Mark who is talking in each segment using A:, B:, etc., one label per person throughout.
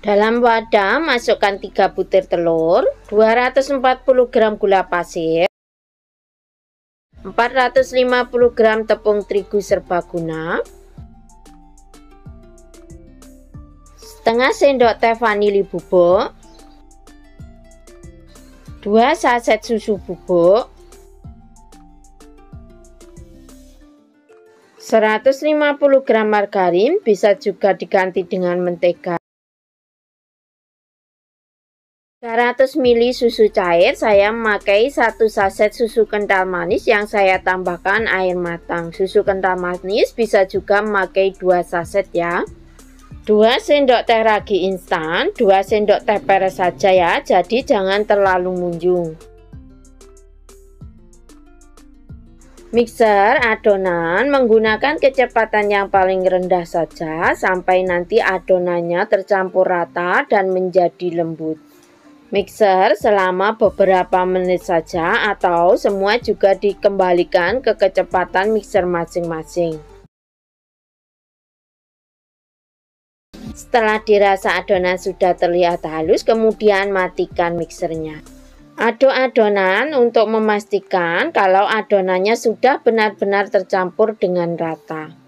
A: Dalam wadah masukkan 3 butir telur, 240 gram gula pasir, 450 gram tepung terigu serbaguna, setengah sendok teh vanili bubuk, 2 saset susu bubuk, 150 gram margarin bisa juga diganti dengan mentega 100 ml susu cair saya memakai satu saset susu kental manis yang saya tambahkan air matang. Susu kental manis bisa juga memakai 2 saset ya. 2 sendok teh ragi instan 2 sendok teh peres saja ya jadi jangan terlalu munjung. Mixer adonan menggunakan kecepatan yang paling rendah saja sampai nanti adonannya tercampur rata dan menjadi lembut Mixer selama beberapa menit saja atau semua juga dikembalikan ke kecepatan mixer masing-masing. Setelah dirasa adonan sudah terlihat halus, kemudian matikan mixernya. Aduk adonan untuk memastikan kalau adonannya sudah benar-benar tercampur dengan rata.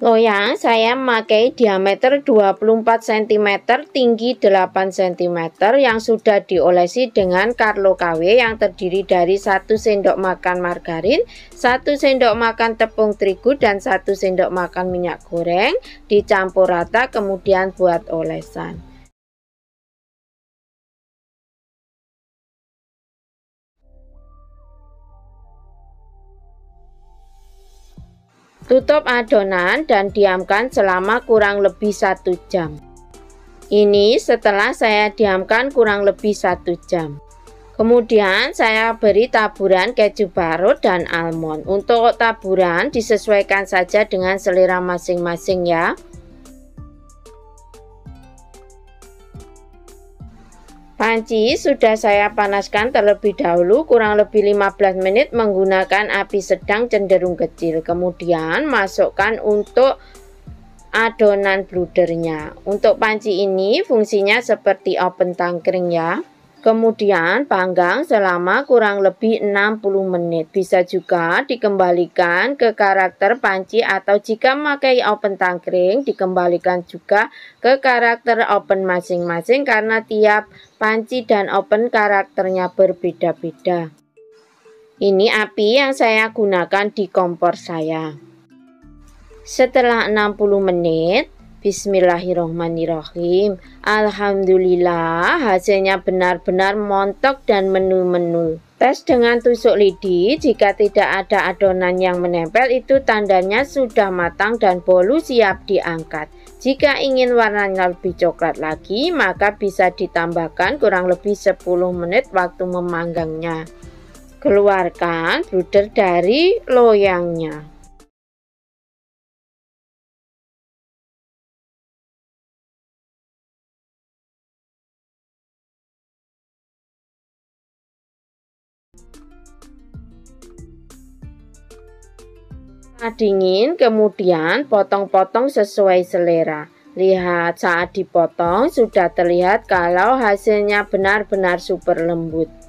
A: Loyang saya memakai diameter 24 cm, tinggi 8 cm yang sudah diolesi dengan Carlo KW yang terdiri dari 1 sendok makan margarin, 1 sendok makan tepung terigu dan 1 sendok makan minyak goreng, dicampur rata kemudian buat olesan. Tutup adonan dan diamkan selama kurang lebih satu jam. Ini setelah saya diamkan kurang lebih satu jam. Kemudian saya beri taburan keju parut dan almond. Untuk taburan disesuaikan saja dengan selera masing-masing ya. Panci sudah saya panaskan terlebih dahulu kurang lebih 15 menit menggunakan api sedang cenderung kecil. Kemudian masukkan untuk adonan bludernya. Untuk panci ini fungsinya seperti open tangkring ya. Kemudian panggang selama kurang lebih 60 menit. Bisa juga dikembalikan ke karakter panci atau jika memakai open tangkring dikembalikan juga ke karakter open masing-masing karena tiap panci dan open karakternya berbeda-beda. Ini api yang saya gunakan di kompor saya. Setelah 60 menit, Bismillahirrohmanirrohim Alhamdulillah hasilnya benar-benar montok dan menu-menu. Tes dengan tusuk lidi Jika tidak ada adonan yang menempel itu tandanya sudah matang dan bolu siap diangkat. Jika ingin warnanya lebih coklat lagi maka bisa ditambahkan kurang lebih 10 menit waktu memanggangnya. Keluarkan bruder dari loyangnya dingin kemudian potong-potong sesuai selera. Lihat saat dipotong sudah terlihat kalau hasilnya benar-benar super lembut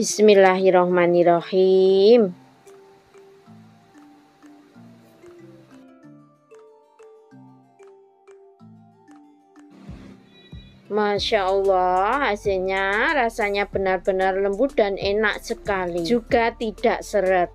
A: Bismillahirrohmanirrohim. Masya Allah hasilnya rasanya benar-benar lembut dan enak sekali juga tidak seret